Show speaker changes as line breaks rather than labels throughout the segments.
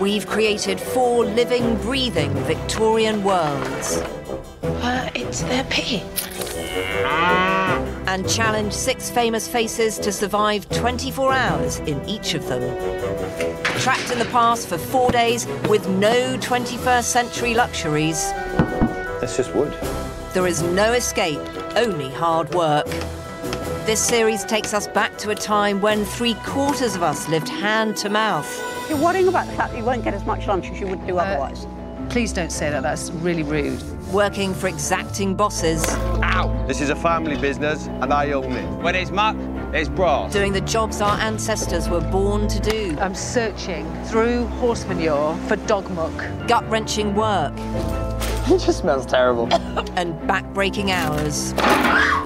We've created four living, breathing Victorian worlds.
Uh, it's their pit.
And challenged six famous faces to survive 24 hours in each of them. Trapped in the past for four days with no 21st century luxuries.
It's just wood.
There is no escape, only hard work. This series takes us back to a time when three quarters of us lived hand to mouth.
You're worrying about the fact that you won't get as much lunch as you would do uh, otherwise.
Please don't say that, that's really rude.
Working for exacting bosses.
Ow! This is a family business and I own it.
When it's muck, it's brass.
Doing the jobs our ancestors were born to do.
I'm searching through horse manure for dog muck.
Gut wrenching work.
It just smells terrible.
and back-breaking hours.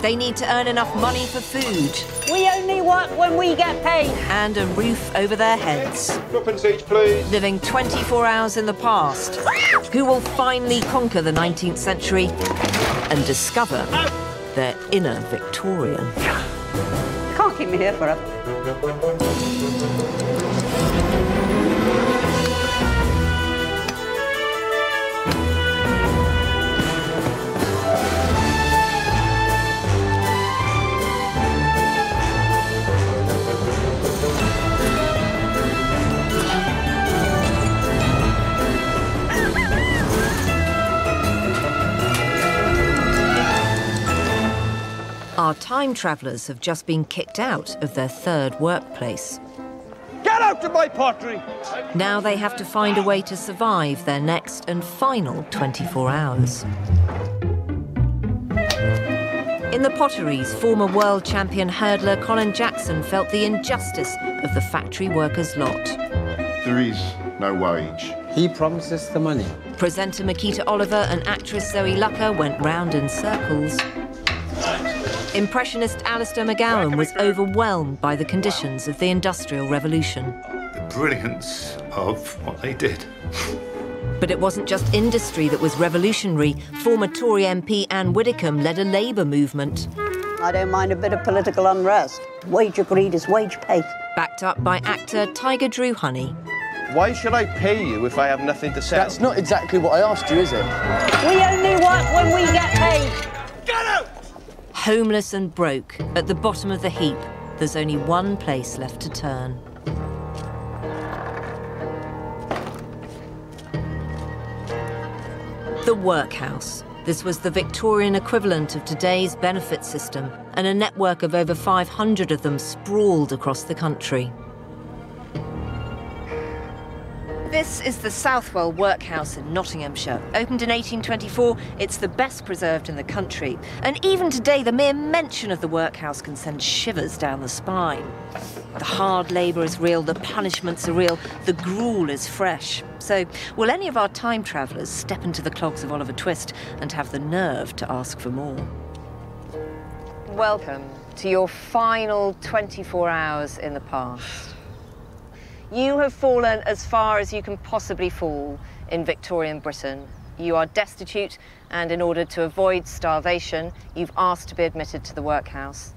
They need to earn enough money for food.
We only work when we get paid.
And a roof over their heads.
Tuppence each, please.
Living 24 hours in the past. Who will finally conquer the 19th century and discover their inner Victorian?
Can't keep me here forever.
Our time travellers have just been kicked out of their third workplace.
Get out of my pottery!
Now they have to find a way to survive their next and final 24 hours. In the potteries, former world champion hurdler Colin Jackson felt the injustice of the factory workers' lot.
There is no wage.
He promised us the money.
Presenter Miquita Oliver and actress Zoe Lucker went round in circles. Impressionist Alistair McGowan was overwhelmed by the conditions of the Industrial Revolution.
The brilliance of what they did.
But it wasn't just industry that was revolutionary. Former Tory MP Ann Widdecombe led a labour movement.
I don't mind a bit of political unrest. Wage agreed is wage paid.
Backed up by actor Tyger Drew-Honey.
Why should I pay you if I have nothing to sell?
That's not exactly what I asked you, is it?
We only work when we get paid.
Homeless and broke, at the bottom of the heap, there's only one place left to turn. The workhouse. This was the Victorian equivalent of today's benefit system, and a network of over 500 of them sprawled across the country. This is the Southwell Workhouse in Nottinghamshire. Opened in 1824, it's the best preserved in the country. And even today, the mere mention of the workhouse can send shivers down the spine. The hard labour is real, the punishments are real, the gruel is fresh. So, will any of our time travellers step into the clogs of Oliver Twist and have the nerve to ask for more? Welcome to your final 24 hours in the past. You have fallen as far as you can possibly fall in Victorian Britain. You are destitute, and in order to avoid starvation, you've asked to be admitted to the workhouse.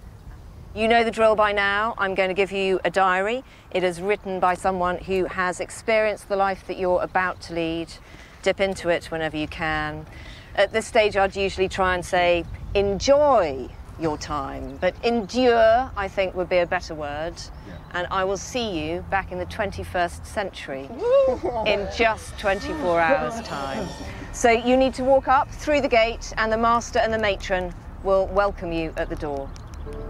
You know the drill by now. I'm going to give you a diary. It is written by someone who has experienced the life that you're about to lead. Dip into it whenever you can. At this stage, I'd usually try and say, enjoy your time, but endure, I think, would be a better word and I will see you back in the 21st century in just 24 hours' time. So you need to walk up through the gate, and the master and the matron will welcome you at the door.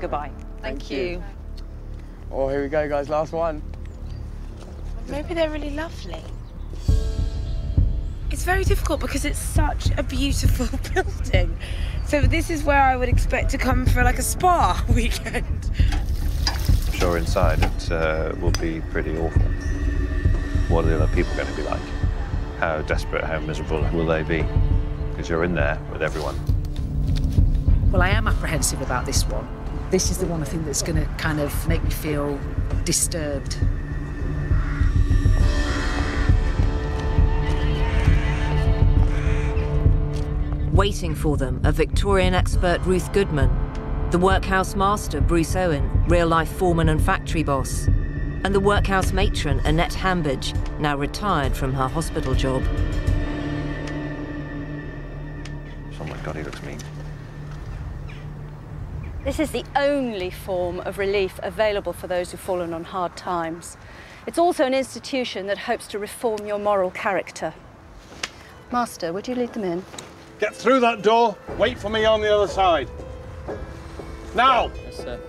Goodbye. Thank, you.
Oh, here we go, guys. Last one.
Maybe they're really lovely. It's very difficult because it's such a beautiful building. So this is where I would expect to come for like a spa weekend.
I'm sure inside it uh, will be pretty awful. What are the other people going to be like? How desperate, how miserable will they be? Because you're in there with everyone.
Well, I am apprehensive about this one. This is the one I think that's going to kind of make me feel disturbed.
Waiting for them are Victorian expert Ruth Goodman, the workhouse master Bruce Owen, real life foreman and factory boss, and the workhouse matron, Annette Hambidge, now retired from her hospital job.
Oh my God, he looks mean.
This is the only form of relief available for those who've fallen on hard times. It's also an institution that hopes to reform your moral character. Master, would you lead them in?
Get through that door. Wait for me on the other side. Now!
Yes, sir.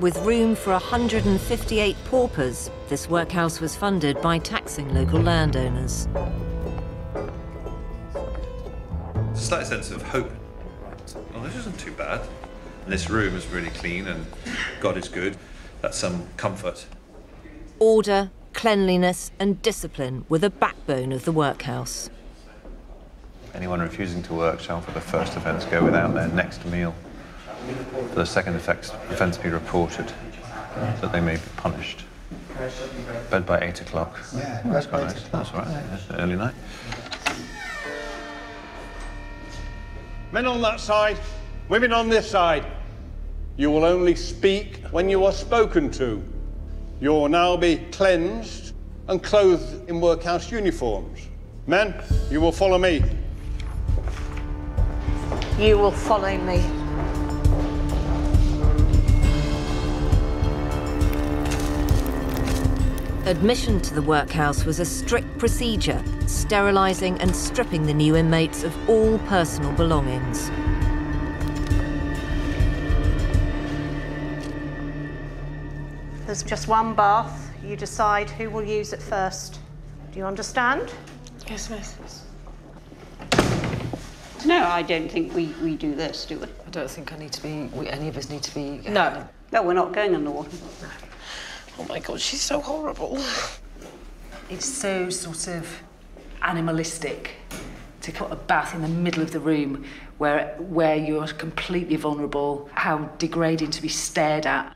With room for 158 paupers, this workhouse was funded by taxing local landowners.
a slight sense of hope. Oh, this isn't too bad. And this room is really clean and God is good. That's some comfort.
Order, cleanliness, and discipline were the backbone of the workhouse.
Anyone refusing to work shall for the first offence go without their next meal. For the second offence, offence be reported, that they may be punished. Bed by eight o'clock. Yeah, that's quite nice. That's all right. That's early night.
Men on that side, women on this side. You will only speak when you are spoken to. You will now be cleansed and clothed in workhouse uniforms. Men, you will follow me.
You will follow me.
Admission to the workhouse was a strict procedure, sterilising and stripping the new inmates of all personal belongings.
There's just one bath. You decide who will use it first. Do you understand?
Yes, miss.
No, I don't think we, we do this, do we?
I don't think I need to be, we, any of us need to be.
Uh, no.
No, we're not going in the water.
Oh my god, she's so horrible.
It's so sort of animalistic to put a bath in the middle of the room where, where you're completely vulnerable, how degrading to be stared at.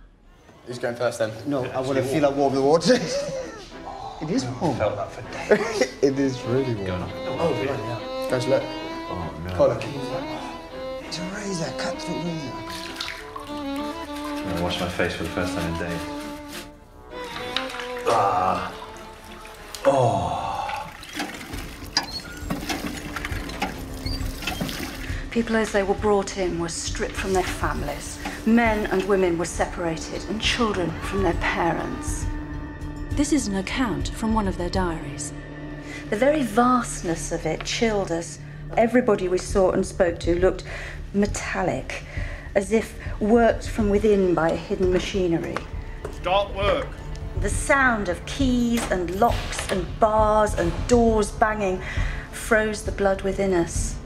Who's going first then?
No, I want to feel like warm the water. it is warm.
Felt that for days.
It is really warm.
Oh, right, yeah. Guys, look.
Oh, no.
Colin.
It's a razor, cut through razor.
I'm gonna wash my face for the first time in days. Ah. Oh.
People as they were brought in were stripped from their families. Men and women were separated, and children from their parents. This is an account from one of their diaries. The very vastness of it chilled us. Everybody we saw and spoke to looked metallic, as if worked from within by a hidden machinery.
Start work.
The sound of keys and locks and bars and doors banging froze the blood within us.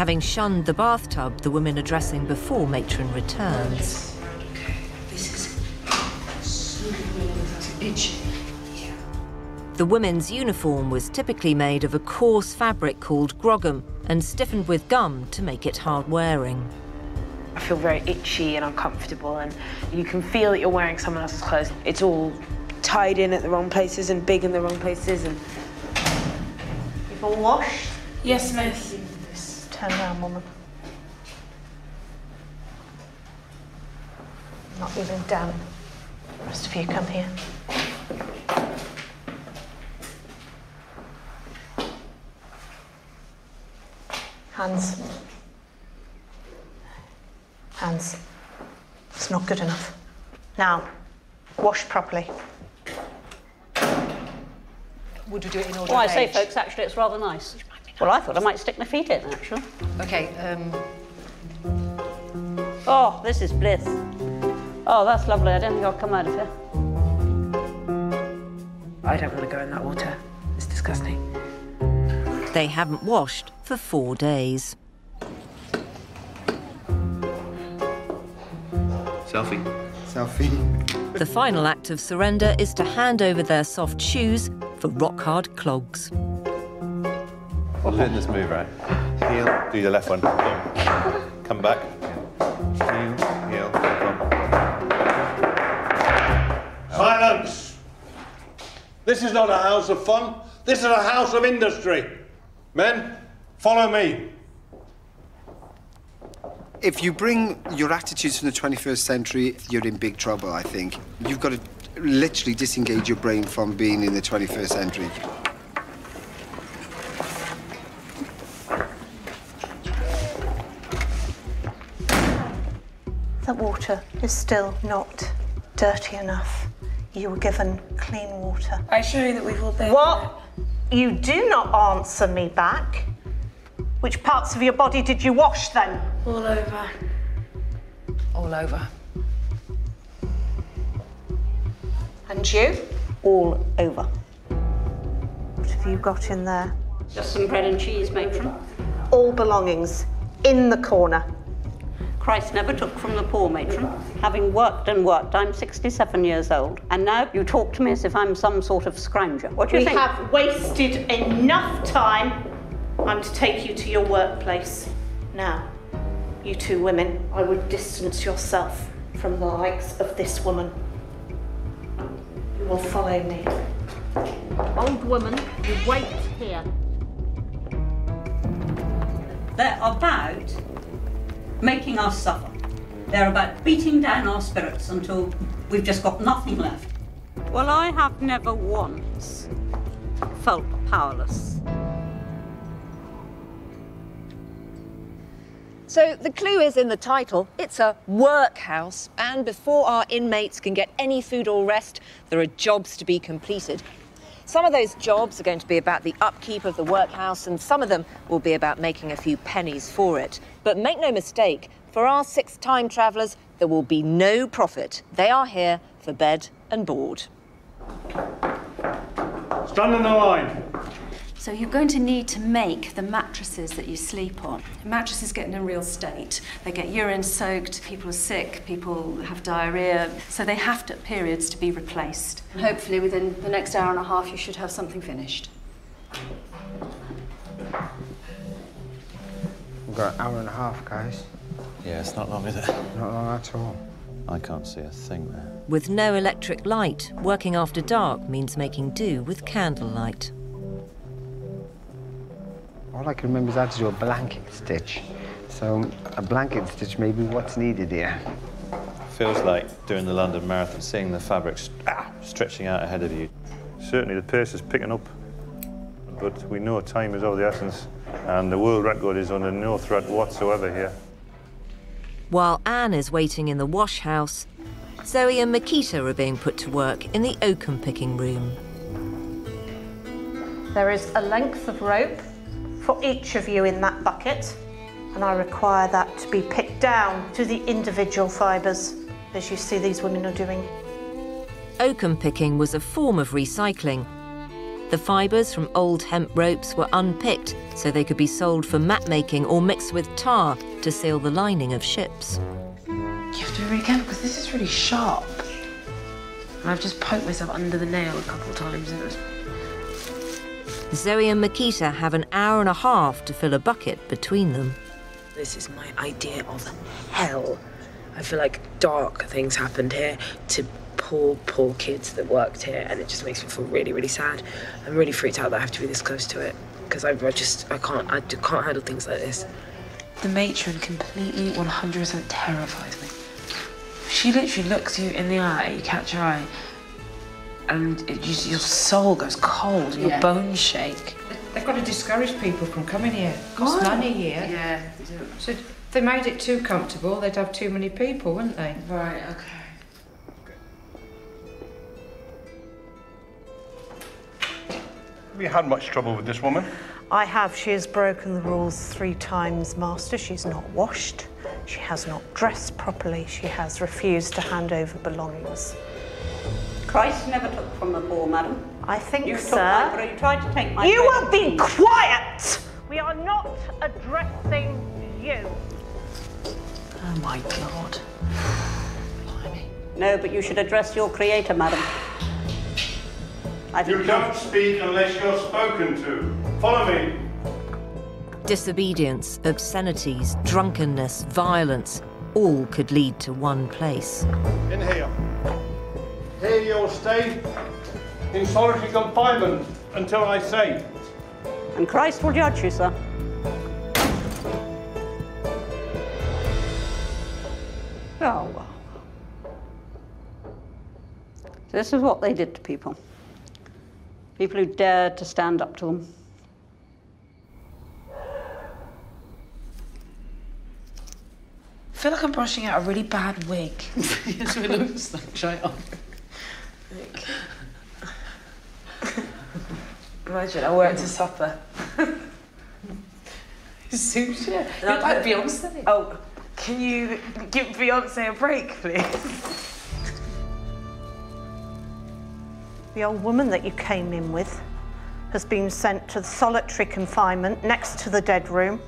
Having shunned the bathtub, the women addressing before matron returns.
This is itchy.
The women's uniform was typically made of a coarse fabric called grogram and stiffened with gum to make it hard wearing.
I feel very itchy and uncomfortable, and you can feel that you're wearing someone else's clothes. It's all tied in at the wrong places and big in the wrong places. And
You've all washed?
yes, miss.
Turn round, woman. Not even damp. The rest of you come here. Hands. Hands. It's not good enough. Now, wash properly.
Would we do it in order
Oh, I say,
age?
folks, actually, it's rather nice. Well, I thought I might stick my feet in, actually.
Okay, um,
Oh, this is bliss. Oh, that's lovely. I don't think I'll come out of here.
I don't want to go in that water. It's disgusting.
They haven't washed for four days.
Selfie.
Selfie.
The final act of surrender is to hand over their soft shoes for rock hard clogs.
We'll learn this move, right? Heel. Do the left one. Come, come back. Heel, heel, come.
Silence! This is not a house of fun. This is a house of industry. Men, follow me.
If you bring your attitudes from the 21st century, you're in big trouble, I think. You've got to literally disengage your brain from being in the 21st century.
The water is still not dirty enough. You were given clean water.
I assure you that we will bear
What? You do not answer me back. Which parts of your body did you wash then?
All over.
All over.
And you?
All over.
What have you got in there?
Just some bread and cheese, matron.
All belongings in the corner.
Christ never took from the poor, matron. Having worked and worked, I'm 67 years old. And now you talk to me as if I'm some sort of scrounger. What do you
we
think?
have wasted enough time. I'm to take you to your workplace. Now, you two women, I would distance yourself from the likes of this woman. You will follow me. Old woman, you wait here.
They're about making us suffer. They're about beating down our spirits until we've just got nothing left. Well, I have never once felt powerless.
So the clue is in the title. It's a workhouse, and before our inmates can get any food or rest, there are jobs to be completed. Some of those jobs are going to be about the upkeep of the workhouse, and some of them will be about making a few pennies for it. But make no mistake, for our six time travellers, there will be no profit. They are here for bed and board.
Stand in the line.
So you're going to need to make the mattresses that you sleep on. Mattresses get in a real state. They get urine soaked, people are sick, people have diarrhea, so they have to, at periods to be replaced. And hopefully within the next hour and a half you should have something finished.
We've got an hour and a half, guys.
Yeah, it's not long, is it?
Not long at all.
I can't see a thing there.
With no electric light, working after dark means making do with candlelight.
All I can remember is I had to do a blanket stitch. So a blanket stitch may be what's needed here.
Feels like doing the London Marathon, seeing the fabrics ah, stretching out ahead of you.
Certainly the pace is picking up, but we know time is of the essence, and the world record is under no threat whatsoever here.
While Ann is waiting in the wash house, Zoe and Miquita are being put to work in the oakum picking room.
There is a length of rope for each of you in that bucket, and I require that to be picked down to the individual fibres, as you see these women are doing.
Oakum picking was a form of recycling. The fibres from old hemp ropes were unpicked so they could be sold for mat making or mixed with tar to seal the lining of ships.
You have to be really careful because this is really sharp. And I've just poked myself under the nail a couple of times and it was
Zoe and Miquita have an hour and a half to fill a bucket between them.
This is my idea of hell. I feel like dark things happened here to poor, poor kids that worked here, and it just makes me feel really, really sad. I'm really freaked out that I have to be this close to it because I, I just I can't I just can't handle things like this. The matron completely 100% terrifies me. She literally looks you in the eye, you catch her eye, and it just, your soul goes cold, your
Yeah.
bones shake.
They've got to discourage people from coming here. Costs
Why?
money here.
Yeah.
So if they made it too comfortable, they'd have too many people, wouldn't they?
Right, okay.
Have you had much trouble with this woman?
I have. She has broken the rules three times, Master. She's not washed. She has not dressed properly. She has refused to hand over belongings.
Christ never took from the poor, madam.
I think,
You took
sir.
my bread, you tried to take my
you
bread
will be quiet! We are not addressing you.
Oh my god.
No, but you should address your creator, madam. I
You
think
don't speak unless you're spoken to. Follow me.
Disobedience, obscenities, drunkenness, violence all could lead to one place.
In here you'll stay in solitary confinement until I say.
And Christ will judge you, sir. Oh, well. This is what they did to people. People who dared to stand up to them.
I feel like I'm brushing out a really bad wig.
Yes, we looks like try on.
Imagine I wear it to supper.
Sushi.
No,
You're like
but-
Beyonce.
Oh, can you give Beyonce a break, please?
The old woman that you came in with has been sent to solitary confinement next to the dead room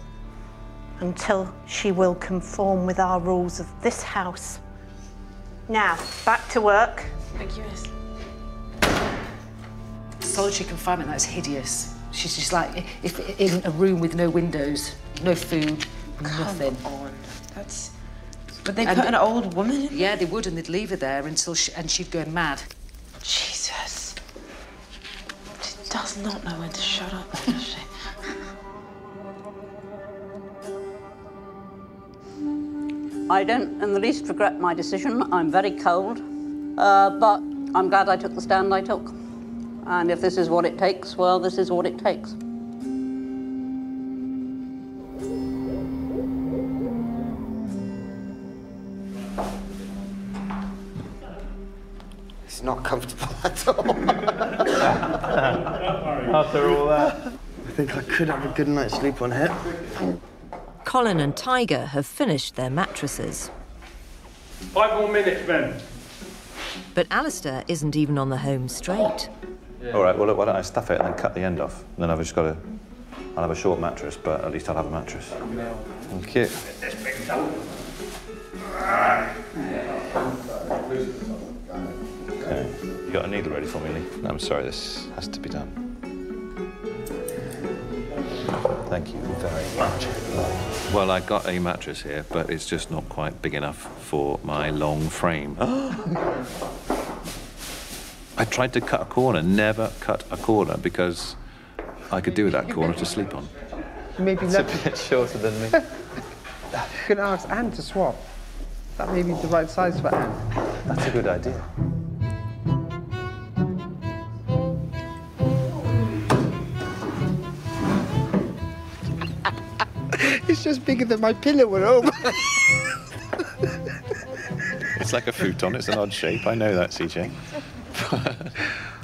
until she will conform with our rules of this house. Now, back to work.
Thank you, miss.
Solitary confinement, that's hideous. She's just like, if in a room with no windows, no food, nothing.
Come on. That's. But they
And
put
the-
an old woman in?
Yeah, they would, and they'd leave her there until she, and she'd go mad.
Jesus. She does not know when to shut up, does she?
I don't in the least regret my decision. I'm very cold, uh, but I'm glad I took the stand I took. And if this is what it takes, well, this is what it takes.
It's not comfortable at all.
After all that.
I think I could have a good night's sleep on here.
Colin and Tyger have finished their mattresses.
Five more minutes, men.
But Alistair isn't even on the home straight.
All right, well, look, why don't I stuff it and then cut the end off? And then I've just got a... I'll have a short mattress, but at least I'll have a mattress. Thank you. Okay. You got a needle ready for me, Lee? No, I'm sorry, this has to be done. Thank you very much. Well, I got a mattress here, but it's just not quite big enough for my long frame. I tried to cut a corner, never cut a corner, because I could do with that corner to sleep on.
Maybe
It's a bit shorter than me.
you can ask Ann to swap. That may be the right size for Ann.
That's a good idea.
it's just bigger than my pillow at home.
It's like a futon. It's an odd shape. I know that, CJ.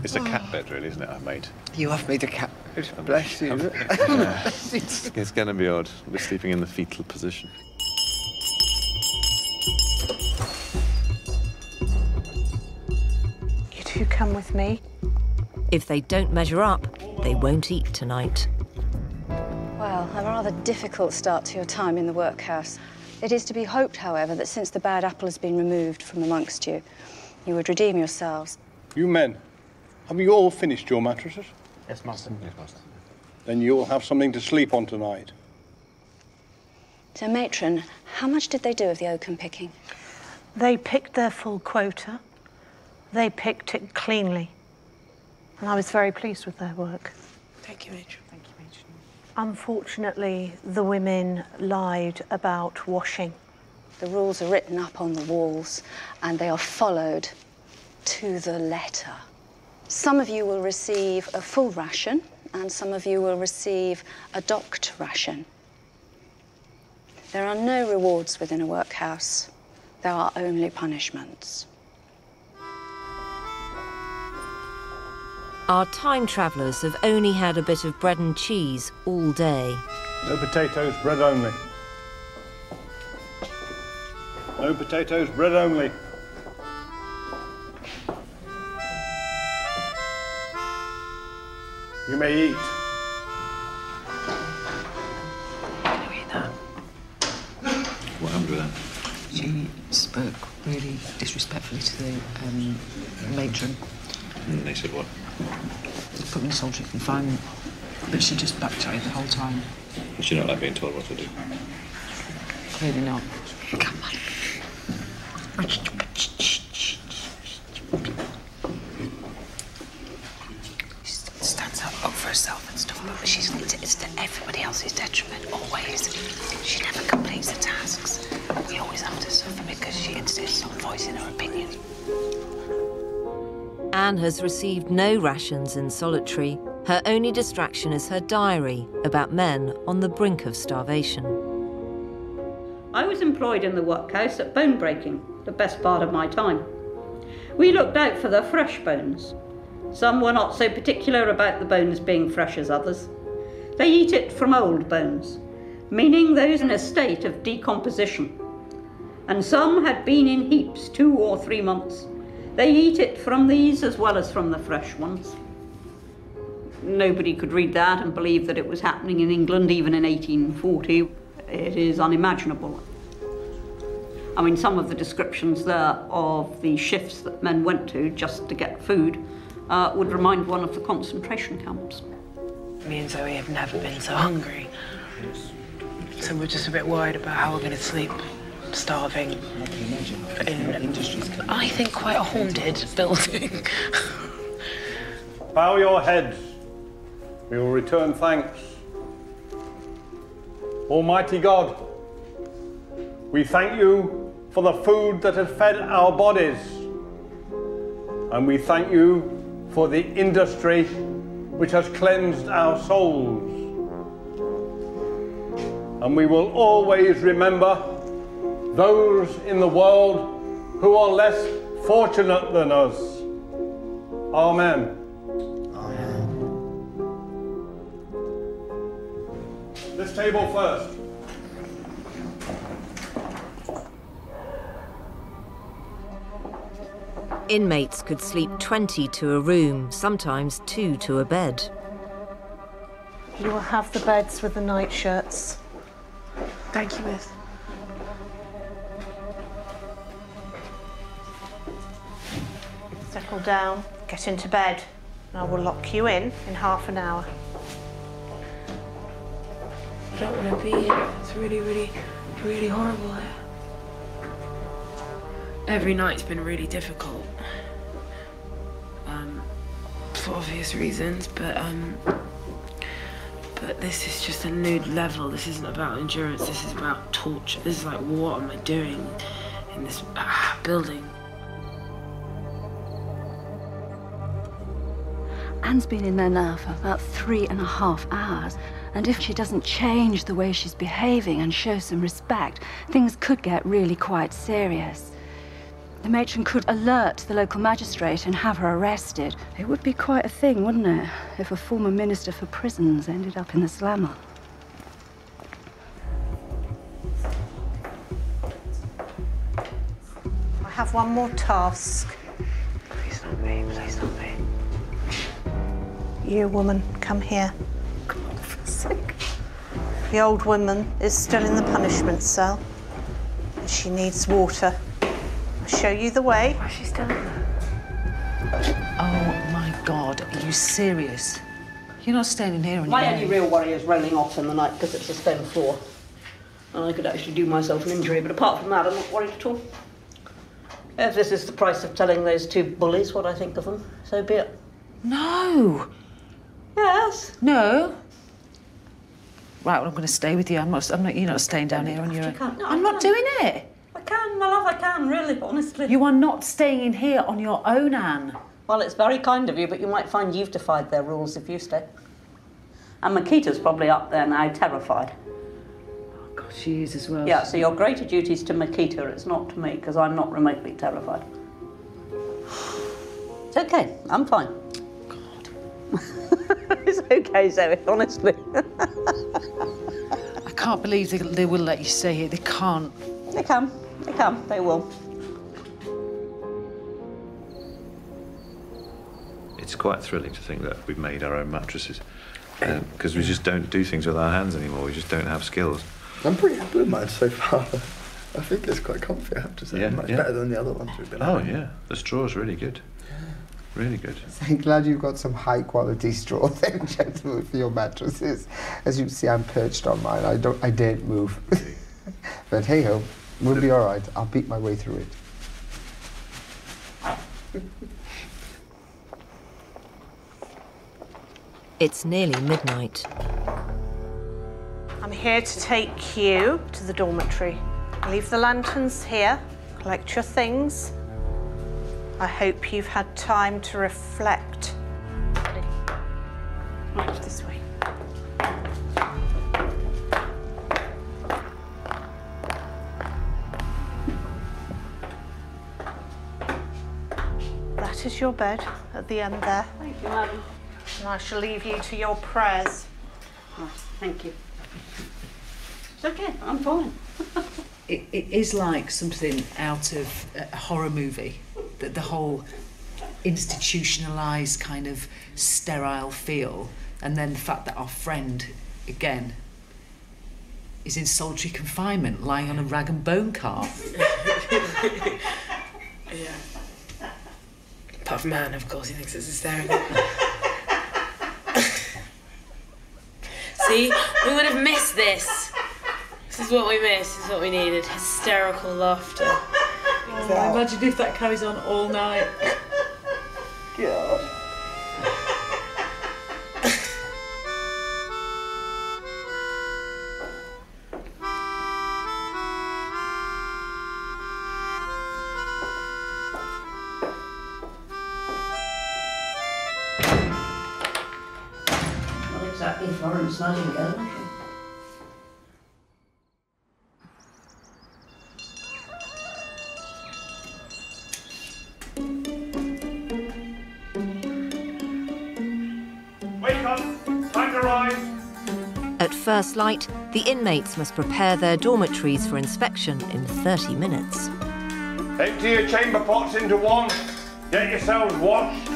It's a cat bed, really, isn't it? I've made.
you have made a cat. Bless you.
It's, it's going to be odd. We're sleeping in the fetal position.
You two come with me.
If they don't measure up, they won't eat tonight.
Well, a rather difficult start to your time in the workhouse. It is to be hoped, however, that since the bad apple has been removed from amongst you, you would redeem yourselves.
You men, have you all finished your mattresses?
Yes, Master. Yes, Master.
Then you'll have something to sleep on tonight.
So, matron, how much did they do of the oakum picking?
They picked their full quota. They picked it cleanly. And I was very pleased with their work.
Thank you, matron. Thank you, matron.
Unfortunately, the women lied about washing.
The rules are written up on the walls and they are followed to the letter. Some of you will receive a full ration and some of you will receive a docked ration. There are no rewards within a workhouse. There are only punishments.
Our time travellers have only had a bit of bread and cheese all day.
No potatoes, bread only. No potatoes, bread only. You may eat.
What happened with that?
She spoke really disrespectfully to the um, matron.
And they said what?
Put me in solitary confinement. But she just backchatted the whole time.
Does she not like being told what to do?
Clearly not.
She stands up for herself and stuff, but she's it's to everybody else's detriment, always. She never completes the tasks. We always have to suffer because she insists on voicing her opinion.
Ann has received no rations in solitary. Her only distraction is her diary about men on the brink of starvation.
I was employed in the workhouse at bone breaking, the best part of my time. We looked out for the fresh bones. Some were not so particular about the bones being fresh as others. They eat it from old bones, meaning those in a state of decomposition. And some had been in heaps two or three months. They eat it from these as well as from the fresh ones. Nobody could read that and believe that it was happening in England even in 1840. It is unimaginable. I mean, some of the descriptions there of the shifts that men went to just to get food uh, would remind one of the concentration camps.
Me and Zoe have never been so hungry. So we're just a bit worried about how we're going to sleep, starving in, I think, quite a haunted building.
Bow your heads. We will return thanks. Almighty God, we thank you for the food that has fed our bodies. And we thank you for the industry which has cleansed our souls. And we will always remember those in the world who are less fortunate than us. Amen. Amen. This table first.
Inmates could sleep 20 to a room, sometimes two to a bed.
You will have the beds with the nightshirts.
Thank you, miss.
Settle down, get into bed, and I will lock you in in half an hour.
I don't want to be here. It's really, really, really horrible here. Every night's been really difficult. For obvious reasons, but um, but this is just a new level. This isn't about endurance. This is about torture. This is like, what am I doing in this ah, building?
Ann's been in there now for about three and a half hours. And if she doesn't change the way she's behaving and show some respect, things could get really quite serious. The matron could alert the local magistrate and have her arrested. It would be quite a thing, wouldn't it, if a former minister for prisons ended up in the slammer?
I have one more task.
Please not me, please not me.
You, woman, come here. Come on, for sake. The old woman is still in the punishment cell. And she needs water. I'll show you the way.
Why is she still in there?
Oh my God, are you serious? You're not staying in here on
My only
own.
real worry is rolling off in the night because it's a stone floor. And I could actually do myself an injury, but apart from that, I'm not worried at all. If this is the price of telling those two bullies what I think of them, so be it.
No.
Yes.
No. Right, well, I'm going to stay with you. I'm not. I'm not. You're not staying down here on your own.
can't. No,
I'm not doing it.
I can, my love, I can, really, honestly.
You are not staying in here on your own, Ann.
Well, it's very kind of you, but you might find you've defied their rules if you stay. And Miquita's probably up there now, terrified.
Oh, God, she is as well.
Yeah, so your greater duty's to Miquita, it's not to me, because I'm not remotely terrified. It's okay, I'm fine. God. it's okay, Zoe, honestly.
I can't believe they, they will let you stay here. They can't.
They can, they come, they will.
It's quite thrilling to think that we've made our own mattresses. Um, because we just don't do things with our hands anymore. We just don't have skills.
I'm pretty happy with mine so far. I think it's quite comfy, I have to say.
Yeah,
Much
yeah.
better than the other ones we've been
Oh,
having.
yeah. The straw's really good. Really good.
I'm glad you've got some high quality straw then, gentlemen, for your mattresses. As you see, I'm perched on mine. I don't, I daren't move. but hey ho, we'll be all right. I'll beat my way through it.
It's nearly midnight.
I'm here to take you to the dormitory. Leave the lanterns here, collect your things, I hope you've had time to reflect. Right this way. That is your bed at the end there.
Thank you, madam.
And I shall leave you to your prayers.
Oh, thank you. It's okay, I'm fine.
It, it is like something out of a horror movie. That the whole institutionalized kind of sterile feel, and then the fact that our friend, again, is in solitary confinement, lying on a rag and bone cart.
Yeah. Apart from man, of course, he thinks it's hysterical. See, we would have missed this. This is what we missed. This is what we needed. Hysterical laughter.
Oh, imagine if that carries on all night.
God.
First light, the inmates must prepare their dormitories for inspection in 30 minutes.
Empty your chamber pots into one. Get yourselves washed.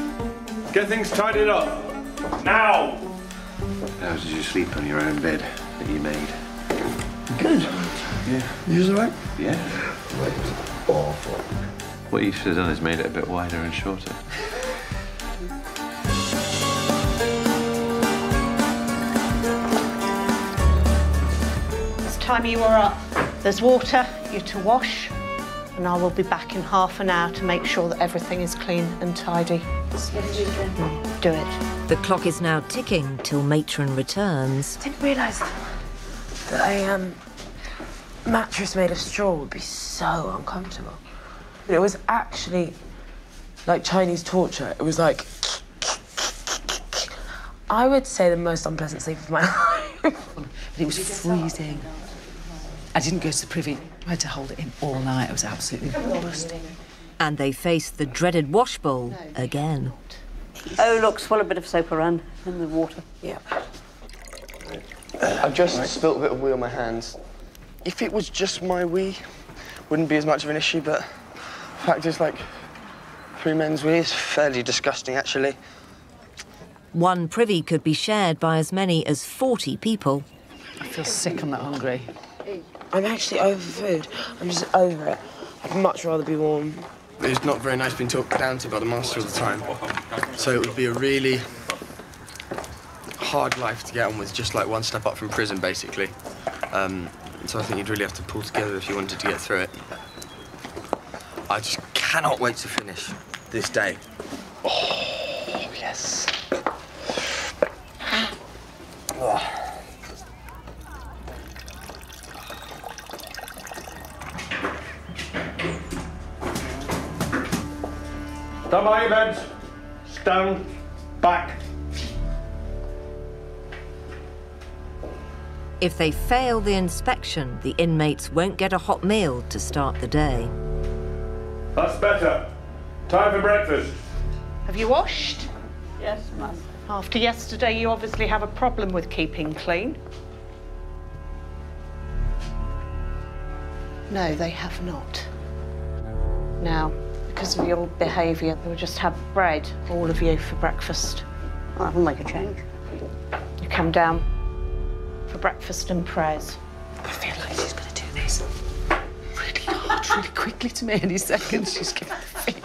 Get things tidied up. Now!
How did you sleep on your own bed that you made?
Good.
Yeah.
You was alright?
Yeah.
It was awful.
What you should have done is made it a bit wider and shorter.
Time you were up. There's water, you're to wash, and I will be back in half an hour to make sure that everything is clean and tidy. Mm, Do it.
The clock is now ticking till matron returns.
I Didn't realise that a um, mattress made of straw would be so uncomfortable. But it was actually like Chinese torture. It was like. I would say the most unpleasant sleep of my life.
But it was freezing. I didn't go to the privy. I had to hold it in all night. It was absolutely busting.
And they face the dreaded wash bowl again.
Oh, look, swallow a bit of soap around in the water.
Yeah.
I've just spilt a bit of wee on my hands. If it was just my wee, wouldn't be as much of an issue, but the fact is, like, three men's wee is fairly disgusting, actually.
One privy could be shared by as many as 40 people.
I feel sick. I'm not hungry.
I'm actually over food. I'm just over it. I'd much rather be warm.
It's not very nice being talked down to by the master all the time. So it would be a really hard life to get on with, just like one step up from prison, basically. Um, so I think you'd really have to pull together if you wanted to get through it. I just cannot wait to finish this day. Oh, yes. Oh.
Stand by your beds. Stand back.
If they fail the inspection, the inmates won't get a hot meal to start the day.
That's better. Time for breakfast.
Have you washed?
Yes, ma'am.
After yesterday, you obviously have a problem with keeping clean. No, they have not. Now, because of your behaviour, you'll just have bread, all of you, for breakfast.
I will make a change.
You come down for breakfast and prayers.
I feel like she's going to do this really hard, really quickly to me. Any second, she's going to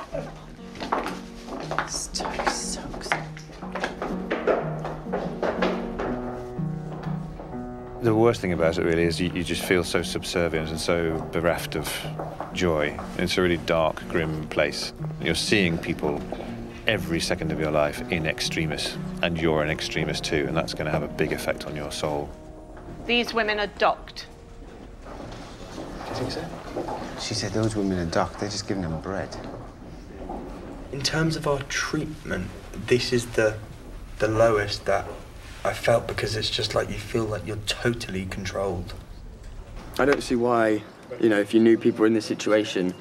The worst thing about it really is you, you just feel so subservient and so bereft of joy. It's a really dark, grim place. You're seeing people every second of your life in extremis, and you're an extremist too, and that's going to have a big effect on your soul.
These women are docked.
Do you think so? She said those women are docked. They're just giving them bread.
In terms of our treatment, this is the the lowest that I felt because it's just like you feel like you're totally controlled. I don't see why, you know, if you knew people in this situation,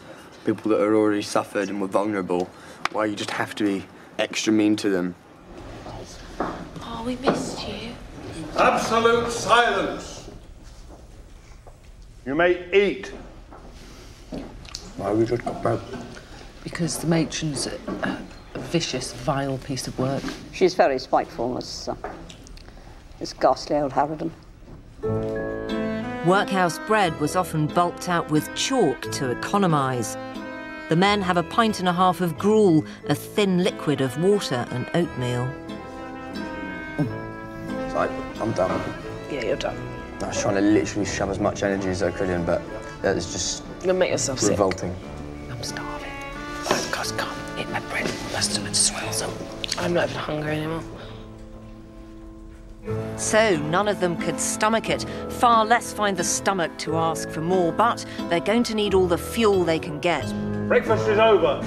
people that had already suffered and were vulnerable, why you just have to be extra mean to them.
Oh, we missed you.
Absolute silence. You may eat.
Why we just got broke?
Because the matron's a, a vicious, vile piece of work.
She's very spiteful, this, uh, this ghastly old harridan.
Workhouse bread was often bulked out with chalk to economise. The men have a pint and a half of gruel, a thin liquid of water and oatmeal.
It's like, I'm done.
Yeah, you're done.
I was trying to literally shove as much energy as I could in, but it's just
You'll make yourself sick.
revolting.
I'm starving. Oh, God, can't eat my bread. My stomach swells up. I'm not even hungry anymore.
So none of them could stomach it, far less find the stomach to ask for more, but they're going to need all the fuel they can get.
Breakfast is over.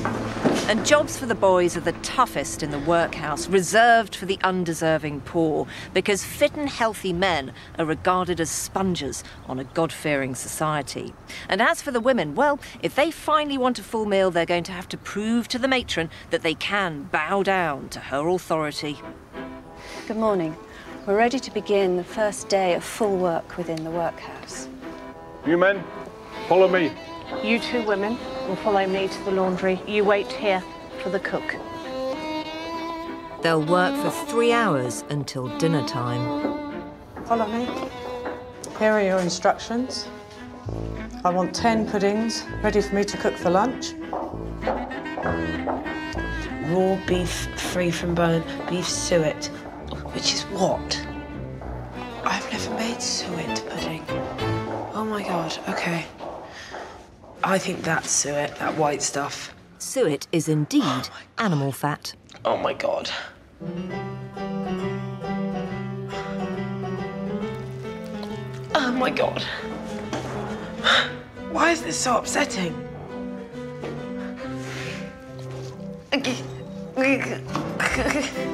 And jobs for the boys are the toughest in the workhouse, reserved for the undeserving poor, because fit and healthy men are regarded as sponges on a God fearing society. And as for the women, well, if they finally want a full meal, they're going to have to prove to the matron that they can bow down to her authority.
Good morning. We're ready to begin the first day of full work within the workhouse.
You men, follow me.
You two women will follow me to the laundry. You wait here for the cook.
They'll work for three hours until dinner time.
Follow me. Here are your instructions. I want 10 puddings ready for me to cook for lunch.
Raw beef free from bone, beef suet, which is what? I've never made suet pudding. Oh my god, okay. I think that's suet, that white stuff.
Suet is indeed oh animal fat.
Oh my god. Oh my god. Why is this so upsetting?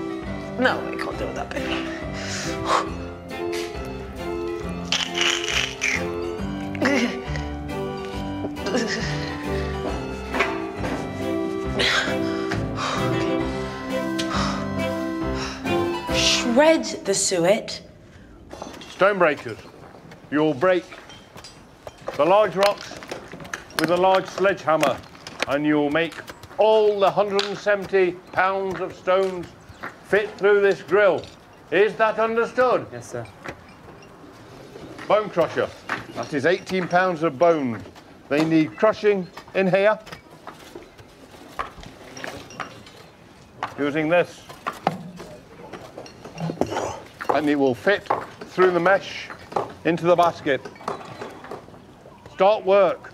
No, I can't deal with that bit. Shred the suet.
Stonebreakers, you'll break the large rocks with a large sledgehammer and you'll make all the 170 pounds of stones fit through this grill. Is that understood?
Yes, sir.
Bone crusher. That is 18 pounds of bone. They need crushing in here. Using this. And it will fit through the mesh into the basket. Start work.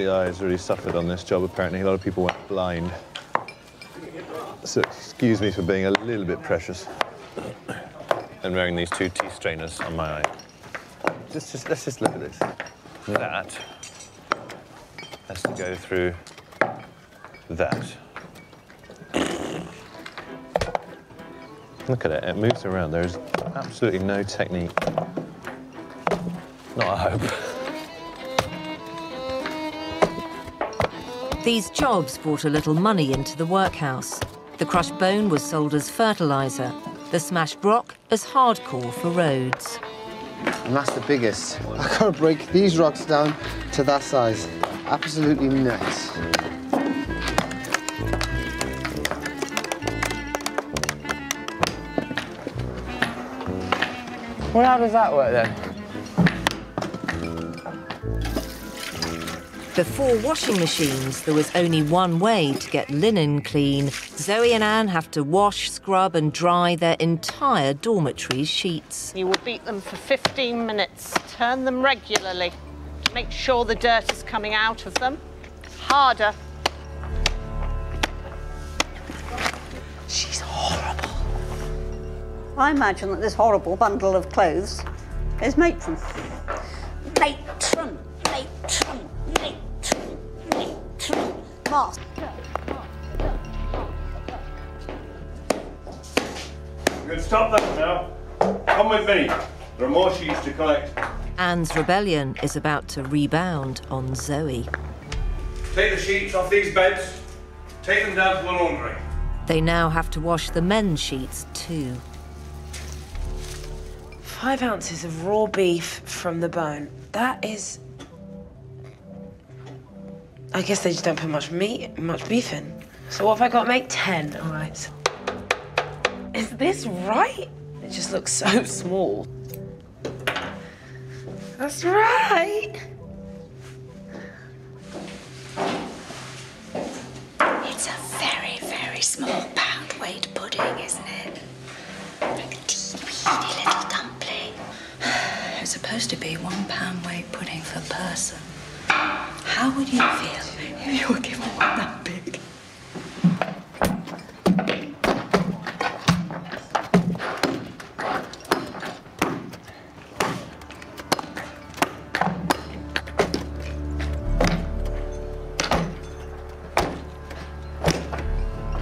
The eyes really suffered on this job, apparently. A lot of people went blind. So excuse me for being a little bit precious and wearing these two tea strainers on my eye. Just, just, let's just look at this. That has to go through that. Look at it, it moves around. There's absolutely no technique. Not I hope.
These jobs brought a little money into the workhouse. The crushed bone was sold as fertiliser, the smashed rock as hardcore for roads.
And that's the biggest. I've gotta break these rocks down to that size. Absolutely nuts.
Well, how does that work then?
Before washing machines, there was only one way to get linen clean. Zoe and Ann have to wash, scrub, and dry their entire dormitory's sheets.
You will beat them for 15 minutes. Turn them regularly. Make sure the dirt is coming out of them. Harder.
She's horrible.
I imagine that this horrible bundle of clothes is matron. Matron!
matron, matron, matron.
You can stop that now. Come with me. There are more sheets to collect.
Ann's rebellion is about to rebound on Zoe.
Take the sheets off these beds. Take them down to the laundry.
They now have to wash the men's sheets too.
Five ounces of raw beef from the bone. That is. I guess they just don't put much meat, much beef in. So what have I got to make? Ten. All right. Is this right? It just looks so small. That's right.
It's a very, very small pound weight pudding, isn't it? Like a teeny little dumpling. It's supposed to be one pound weight pudding per person. How would you feel if you were given one that big?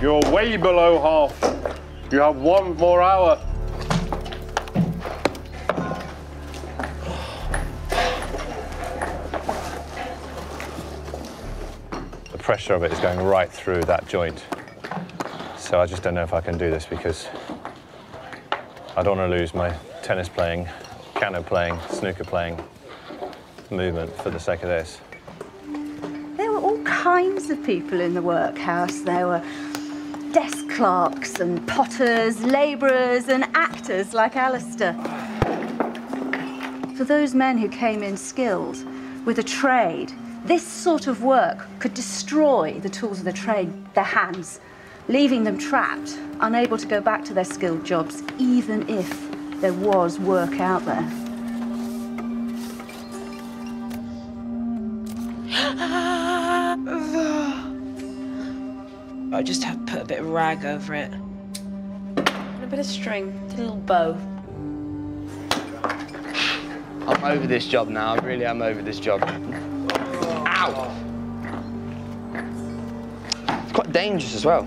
You're way below half. You have one more hour.
Pressure of it is going right through that joint. So I just don't know if I can do this because I don't want to lose my tennis playing, piano playing, snooker playing movement for the sake of this.
There were all kinds of people in the workhouse. There were desk clerks and potters, labourers and actors like Alistair. For those men who came in skilled with a trade, this sort of work could destroy the tools of the trade, their hands, leaving them trapped, unable to go back to their skilled jobs, even if there was work out there.
I just have to put a bit of rag over it. And a bit of string, a little bow.
I'm over this job now. I really am over this job. Dangerous as well.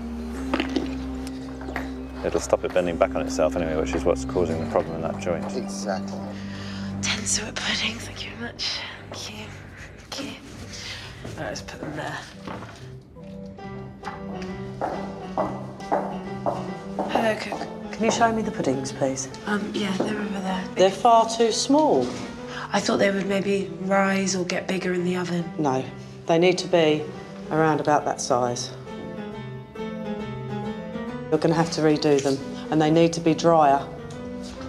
It'll stop it bending back on itself anyway, which is what's causing the problem in that joint.
Exactly.
Ten suet pudding, thank you very much. Thank you. Thank you. All right, let's put them there. Hello, cook.
Can you show me the puddings, please?
Um, yeah, they're over there.
They're far too small.
I thought they would maybe rise or get bigger in the oven.
No, they need to be around about that size. You're going to have to redo them, and they need to be drier.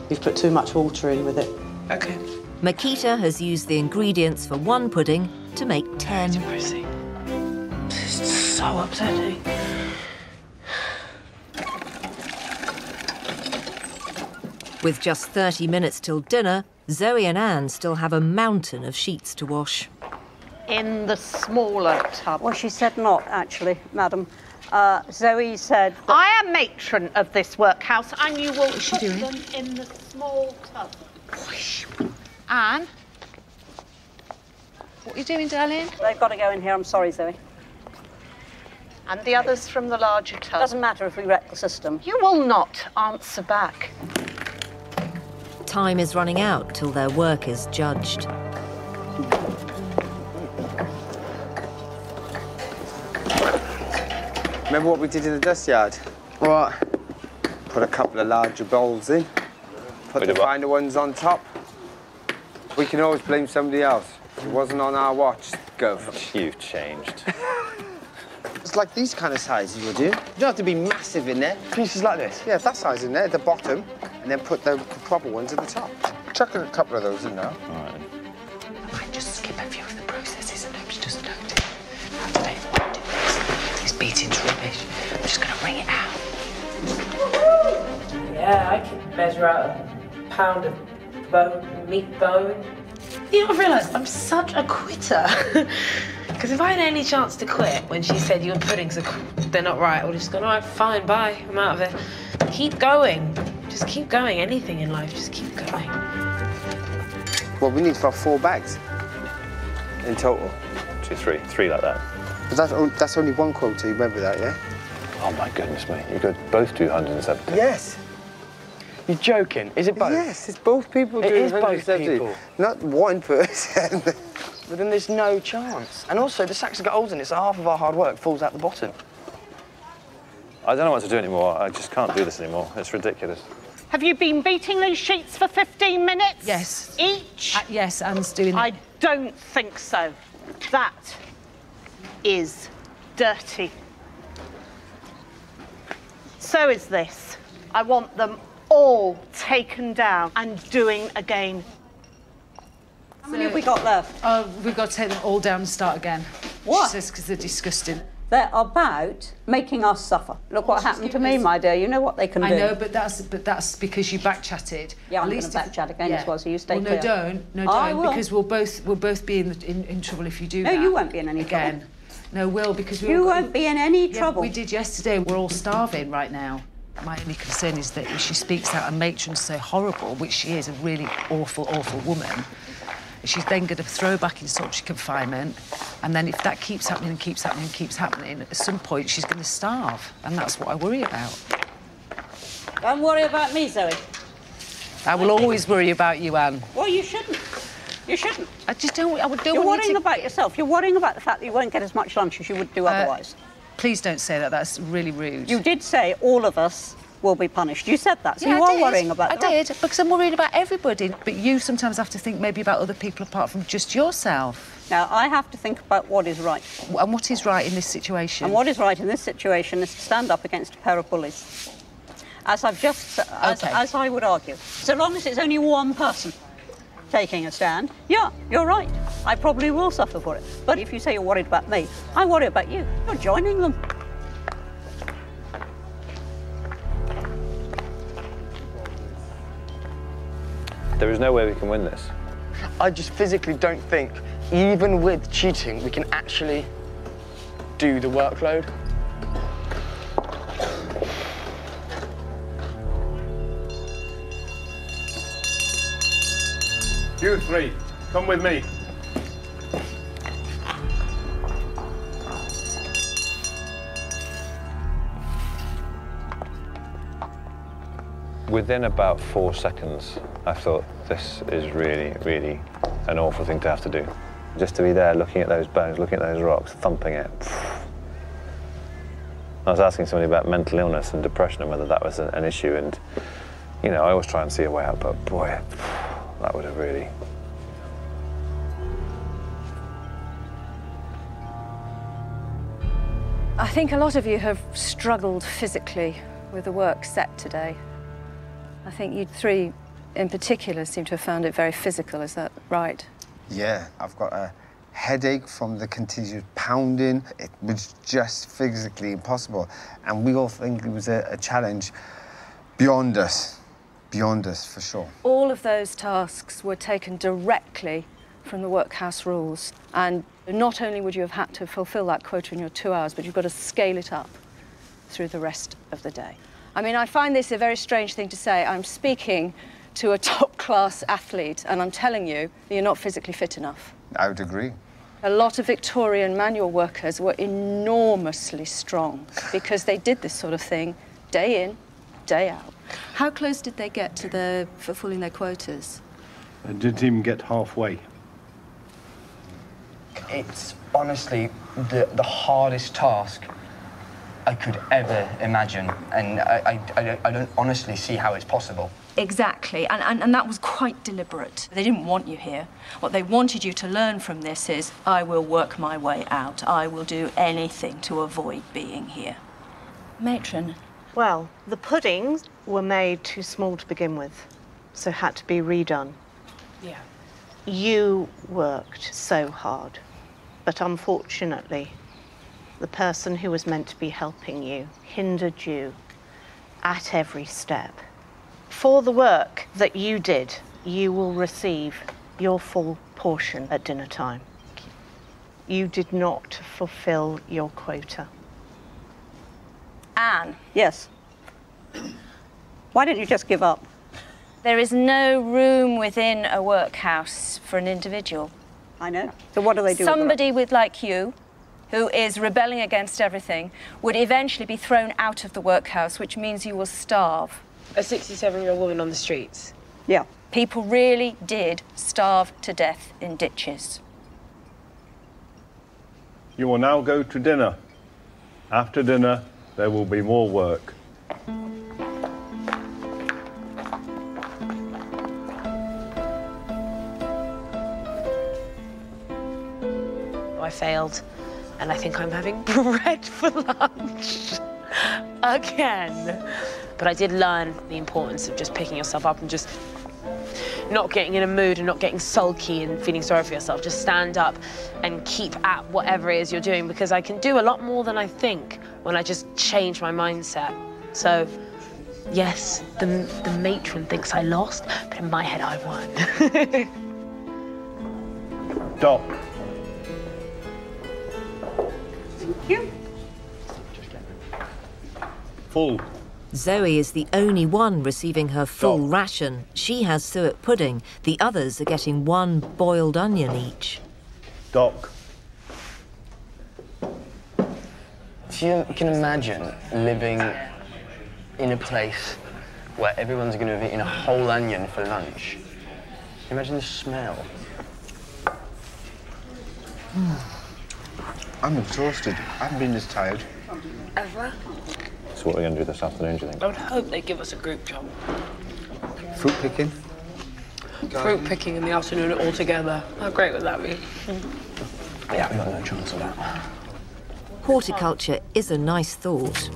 You've put too much water in with it.
Okay.
Miquita has used the ingredients for one pudding to make ten.
This is so upsetting.
With just 30 minutes till dinner, Zoe and Ann still have a mountain of sheets to wash.
In the smaller tub. Well, she said not, actually, madam. Uh, Zoe said. I am matron of this workhouse, and you will put them in the small tub.
Ann? What are you doing, darling?
They've got to go in here. I'm sorry, Zoe.
And the others from the larger tub?
Doesn't matter if we wreck the system.
You will not answer back.
Time is running out till their work is judged.
Remember what we did in the dust yard? What? Put a couple of larger bowls in. Put the finer ones on top. We can always blame somebody else. It wasn't on our watch, Gov.
You've changed.
It's like these kind of sizes, would you? You don't have to be massive in there. Pieces like this. Yeah, that size in there, at the bottom, and then put the proper ones at the top. Chuck a couple of those in now.
All right.
I might just skip a few of the processes and hope she doesn't notice. Just going to wring it out. Yeah, I can measure out a pound of bone, meat bone. You know, I realised I'm such a quitter. Because if I had any chance to quit when she said your puddings are they're not right, I would have just gone, all right, fine, bye, I'm out of it. Keep going. Just keep going. Anything in life, just keep going.
Well, we need for four bags. in total?
Two, three. Three like that.
But that's, that's only one quota, you remember that, yeah?
Oh my goodness me. You could both 270.
Yes.
You're joking? Is it both?
Yes, it's both people
It
doing
is both
170.
people.
Not one person.
But then there's no chance. And also, the sacks have got holes in it, so half of our hard work falls out the bottom.
I don't know what to do anymore. I just can't do this anymore. It's ridiculous.
Have you been beating these sheets for 15 minutes?
Yes.
Each?
Uh, yes, Ann's doing
I don't think so. That is dirty. So is this. I want them all taken down and doing again.
How many have we got left? Oh, we've got to take them all down and start again.
What?
She says because they're disgusting.
They're about making us suffer. Look what happened to me, my dear. You know what they can
I
do.
I know, but that's but that's because you back chatted.
Yeah, I'm
At
gonna
least
back
if-
chat again as well, so you stay
well, no,
clear.
don't, no, don't, because we'll both we'll both be in, in in trouble if you do
No,
that.
you won't be in any
again.
trouble.
No, will because we
You
got-
won't be in any
Yeah,
trouble.
We did yesterday. We're all starving right now. My only concern is that if she speaks out, a matron's so horrible, which she is, a really awful, awful woman. She's then going to throw back in solitary confinement, and then if that keeps happening and keeps happening and keeps happening, at some point she's going to starve, and that's what I worry about.
Don't worry about me, Zoe.
I will always worry about you, Ann.
Well, you shouldn't. You shouldn't.
I just don't. I would don't
You're worrying
you to...
about yourself. You're worrying about the fact that you won't get as much lunch as you would do
Uh,
otherwise.
Please don't say that. That's really rude.
You did say all of us will be punished. You said that, so
Yeah,
you
I
are
did.
worrying about that.
I
the rest.
did because I'm worried about everybody. But you sometimes have to think maybe about other people apart from just yourself.
Now I have to think about what is right.
And what is right in this situation?
And what is right in this situation is to stand up against a pair of bullies. As I've just, as,
Okay.
as I would argue, so long as it's only one person taking a stand, yeah, you're right. I probably will suffer for it. But if you say you're worried about me, I worry about you. You're joining them.
There is no way we can win this.
I just physically don't think, even with cheating, we can actually do the workload.
You three, come with me.
Within about four seconds, I thought this is really, really an awful thing to have to do. Just to be there looking at those bones, looking at those rocks, thumping it. I was asking somebody about mental illness and depression and whether that was an, issue, and you know, I always try and see a way out, but boy, that would have really.
I think a lot of you have struggled physically with the work set today. I think you three in particular seem to have found it very physical, is that right?
Yeah, I've got a headache from the continued pounding. It was just physically impossible. And we all think it was a, a challenge beyond us, beyond us for sure.
All of those tasks were taken directly from the workhouse rules. And not only would you have had to fulfill that quota in your two hours, but you've got to scale it up through the rest of the day. I mean, I find this a very strange thing to say. I'm speaking to a top class athlete, and I'm telling you that you're not physically fit enough.
I would agree.
A lot of Victorian manual workers were enormously strong because they did this sort of thing day in, day out. How close did they get to the fulfilling their quotas?
I didn't even get halfway.
It's honestly the, the hardest task I could ever imagine, and I, I, I, don't, I don't honestly see how it's possible.
Exactly, and, and, and that was quite deliberate. They didn't want you here. What they wanted you to learn from this is I will work my way out. I will do anything to avoid being here.
Matron. Well, the puddings were made too small to begin with, so had to be redone.
Yeah.
You worked so hard, but unfortunately, the person who was meant to be helping you hindered you at every step. For the work that you did, you will receive your full portion at dinner time. You did not fulfill your quota.
Ann.
Yes. Why didn't you just give up?
There is no room within a workhouse for an individual.
I know. So what do they do?
Somebody with like you, who is rebelling against everything, would eventually be thrown out of the workhouse, which means you will starve.
A 67-year-old woman on the streets.
Yeah.
People really did starve to death in ditches.
You will now go to dinner. After dinner, there will be more work.
Failed, and I think I'm having bread for lunch again. But I did learn the importance of just picking yourself up and just not getting in a mood and not getting sulky and feeling sorry for yourself. Just stand up and keep at whatever it is you're doing because I can do a lot more than I think when I just change my mindset. So, yes, the, the matron thinks I lost, but in my head I won.
Doc.
You.
Full.
Zoe is the only one receiving her full ration. She has suet pudding. The others are getting one boiled onion each.
Doc.
If you can imagine living in a place where everyone's going to have eaten a whole onion for lunch, imagine the smell. Hmm.
I'm exhausted. I haven't been this tired.
Ever?
So what are we going to do this afternoon, do you think?
I would hope they give us a group job.
Fruit picking?
Fruit picking in the afternoon all together. How great would that be?
Yeah, we've got no chance of that.
Horticulture is a nice thought.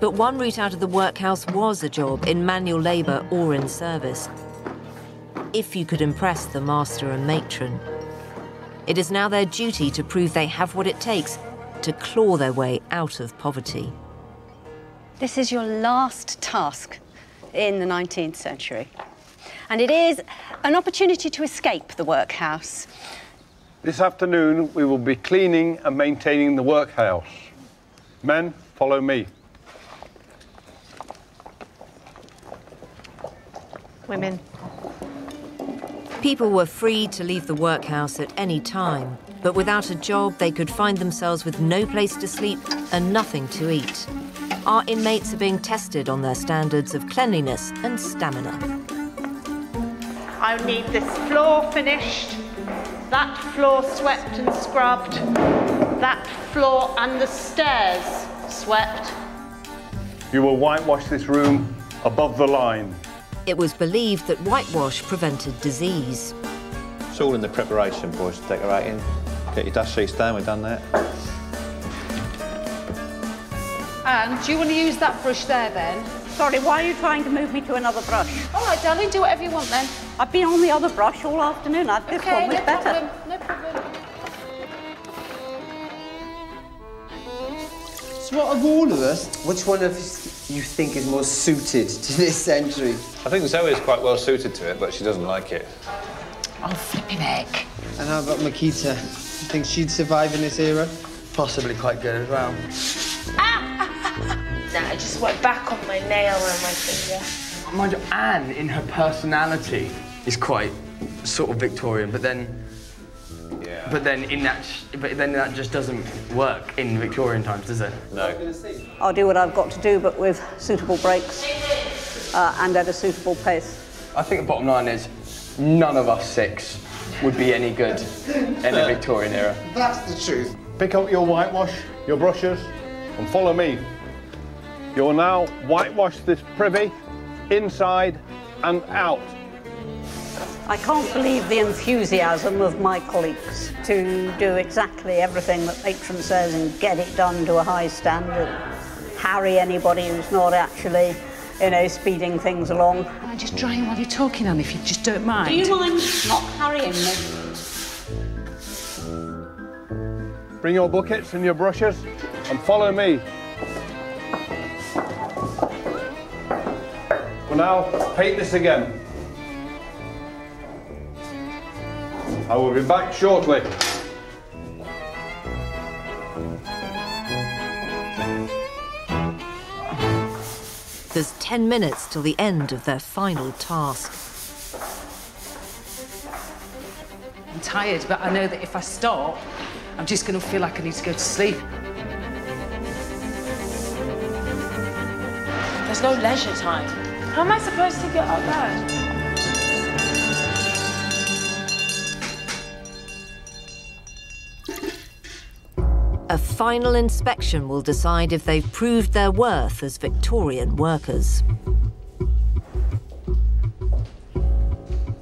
But one route out of the workhouse was a job in manual labour or in service. If you could impress the master and matron. It is now their duty to prove they have what it takes to claw their way out of poverty.
This is your last task in the 19th century. And it is an opportunity to escape the workhouse.
This afternoon, we will be cleaning and maintaining the workhouse. Men, follow me.
Women.
People were free to leave the workhouse at any time, but without a job, they could find themselves with no place to sleep and nothing to eat. Our inmates are being tested on their standards of cleanliness and stamina.
I need this floor finished, that floor swept and scrubbed, that floor and the stairs swept.
You will whitewash this room above the line.
It was believed that whitewash prevented disease.
It's all in the preparation, boys. Decorating. Get your dust sheets down, we've done that.
And do you want to use that brush there then?
Sorry, why are you trying to move me to another brush?
All right, darling, do whatever you want then.
I've been on the other brush all afternoon. I, this
okay,
one was
no
better.
problem, no problem.
So what of all of us, which one of us you think is more suited to this century?
I think Zoe is quite well suited to it, but she doesn't like it.
Oh, flipping heck.
And how about Miquita? You think she'd survive in this era?
Possibly quite good as well. Ah!
Nah, I just went back on my nail and my finger.
Mind you, Ann, in her personality, is quite sort of Victorian, but then. Yeah. But then in that, sh- but then that just doesn't work in Victorian times, does it?
No.
I'll do what I've got to do, but with suitable breaks uh, and at a suitable pace.
I think the bottom line is, none of us six would be any good in the Victorian era.
That's the truth.
Pick up your whitewash, your brushes, and follow me. You will now whitewash this privy inside and out.
I can't believe the enthusiasm of my colleagues to do exactly everything that patron says and get it done to a high standard. Harry anybody who's not actually, you know, speeding things along.
I'm just drying while you're talking, Ann, if you just don't mind.
Do you mind not harrying me?
Bring your buckets and your brushes and follow me. We'll now paint this again. I will be back shortly.
There's 10 minutes till the end of their final task.
I'm tired, but I know that if I stop, I'm just going to feel like I need to go to sleep.
There's no leisure time. How am I supposed to get up there?
A final inspection will decide if they've proved their worth as Victorian workers.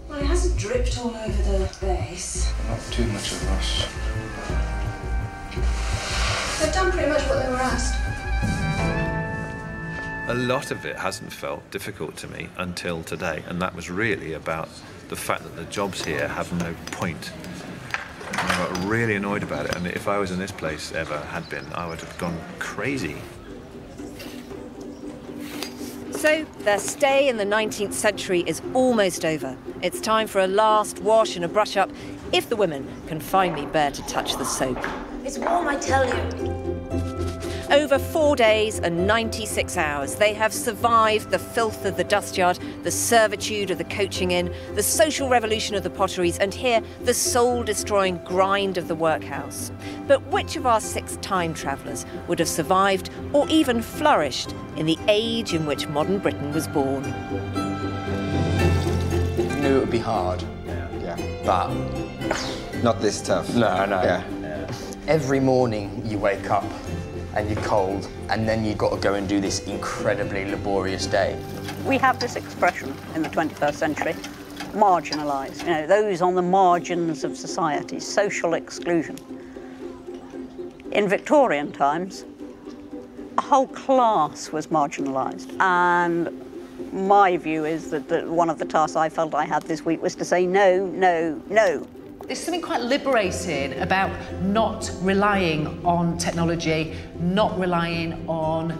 Well, it hasn't dripped all over the base.
Not too much of us.
They've done pretty much what they were asked.
A lot of it hasn't felt difficult to me until today, and that was really about the fact that the jobs here have no point. And I got really annoyed about it, and if I was in this place ever had been, I would have gone crazy.
So, their stay in the 19th century is almost over. It's time for a last wash and a brush up, if the women can finally bear to touch the soap.
It's warm, I tell you.
Over four days and 96 hours, they have survived the filth of the dust yard, the servitude of the coaching inn, the social revolution of the potteries, and here, the soul destroying grind of the workhouse. But which of our six time travellers would have survived or even flourished in the age in which modern Britain was born?
I knew it would be hard. Yeah. But not this tough.
No, no.
Yeah.
Every morning you wake up and you're cold, and then you've got to go and do this incredibly laborious day.
We have this expression in the 21st century, marginalised, you know, those on the margins of society, social exclusion. In Victorian times, a whole class was marginalised. And my view is that, one of the tasks I felt I had this week was to say no, no, no.
There's something quite liberating about not relying on technology, not relying on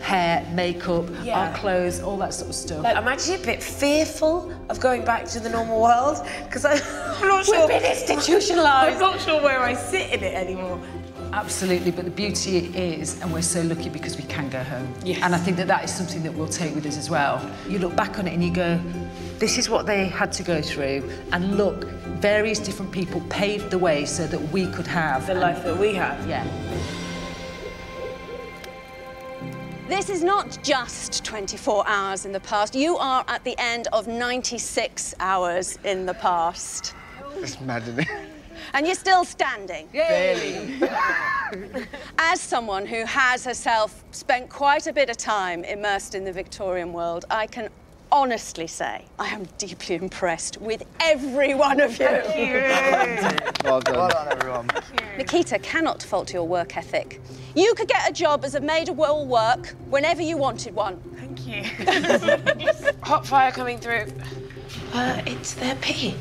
hair, makeup,
Yeah.
our clothes, all that sort of stuff.
Like, I'm actually a bit fearful of going back to the normal world because I'm not sure.
We've been institutionalised.
I'm not sure where I sit in it anymore.
Absolutely, but the beauty is, and we're so lucky because we can go home. Yes. And I think that that is something that we'll take with us as well. You look back on it and you go, this is what they had to go through, and look, various different people paved the way so that we could have
The life that we have.
Yeah.
This is not just 24 hours in the past. You are at the end of 96 hours in the past.
It's maddening.
And you're still standing.
Barely.
As someone who has herself spent quite a bit of time immersed in the Victorian world, I can honestly say I am deeply impressed with every one of you.
Well done.
Well done, everyone.
Miquita cannot fault your work ethic. You could get a job as a maid of all work whenever you wanted one.
Thank you. Hot fire coming through. Uh, it's their pee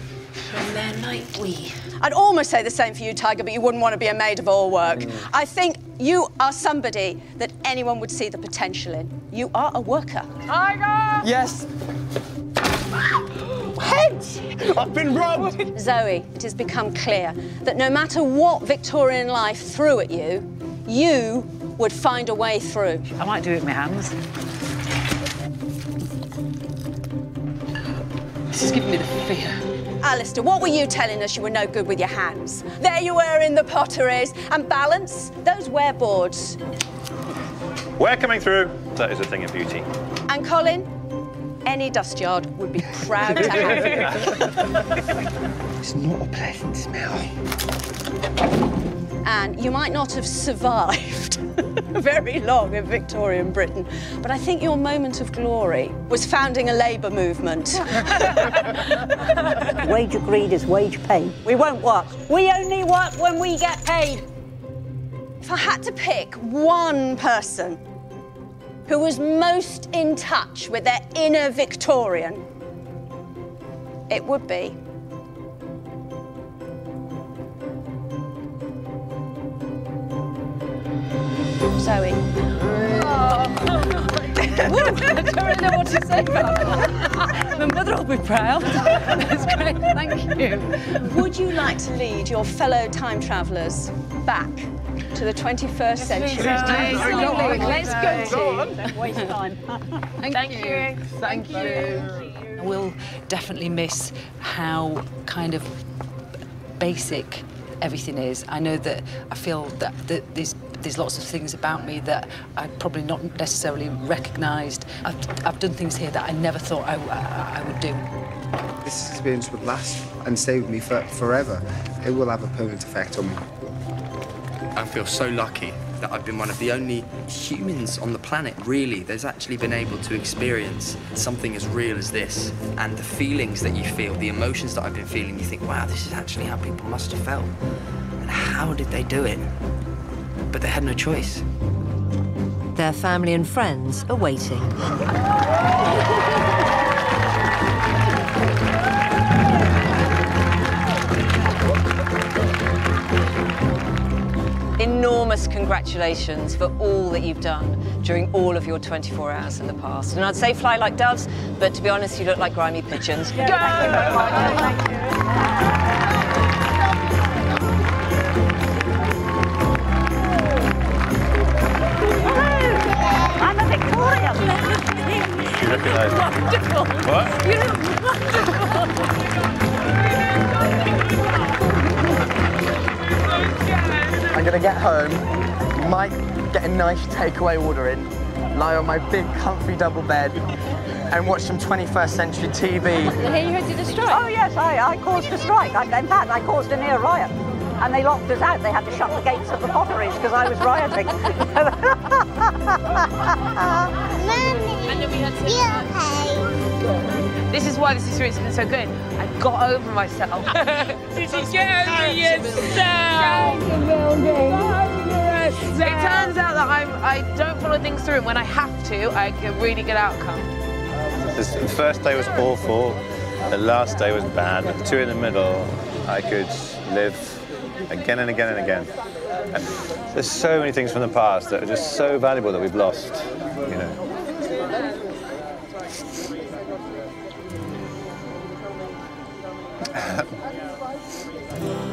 from their nightly.
I'd almost say the same for you, Tyger, but you wouldn't want to be a maid of all work. Mm. I think you are somebody that anyone would see the potential in. You are a worker.
Tyger!
Yes.
Heads!
I've been robbed.
Zoe, it has become clear that no matter what Victorian life threw at you, you would find a way through.
I might do it with my hands. This is giving me the fear.
Alistair, what were you telling us you were no good with your hands? There you were in the potteries. And balance, those ware boards.
We're coming through. That is a thing of beauty.
And Colin, any dust yard would be proud to have you.
It's not a pleasant smell.
And you might not have survived very long in Victorian Britain, but I think your moment of glory was founding a labour movement.
Wage agreed is wage paid. We won't work. We only work when we get paid.
If I had to pick one person who was most in touch with their inner Victorian, it would be Zoe.
I don't know what to say about that. My mother will be proud. That's great, thank you.
Would you like to lead your fellow time travellers back to the 21st century?
Absolutely. Let's go,
Go
team.
Don't waste time.
Thank, you. Thank you. We'll definitely miss how kind of basic everything is. I know that I feel that, that there's there's lots of things about me that I'd probably not necessarily recognised. I've, I've done things here that I never thought I, I, I would do.
This experience would last and stay with me for forever. It will have a permanent effect on me.
I feel so lucky that I've been one of the only humans on the planet, really, that's actually been able to experience something as real as this. And the feelings that you feel, the emotions that I've been feeling, you think, wow, this is actually how people must have felt. And how did they do it? But they had no choice.
Their family and friends are waiting.
Enormous congratulations for all that you've done during all of your 24 hours in the past. And I'd say fly like doves, but to be honest, you look like grimy pigeons. Go!
You look at What?
You wonderful.
I'm gonna get home, might get a nice takeaway order in, lie on my big comfy double bed, and watch some 21st century TV.
I hear you did a strike. Oh yes, I, I caused a strike. I, in fact, I caused a near riot. And they locked us out. They had to shut the gates of the potteries because I was rioting.
And then we had to. Yeah,
This is why this experience has been so good. I got over myself.
Did you get over yourself?
It turns out that I'm, I don't follow things through, and when I have to, I get a really good outcome.
This- The first day was awful. The last day was bad. But the two in the middle, I could live again and again and again. And there's so many things from the past that are just so valuable that we've lost. You know. Yeah.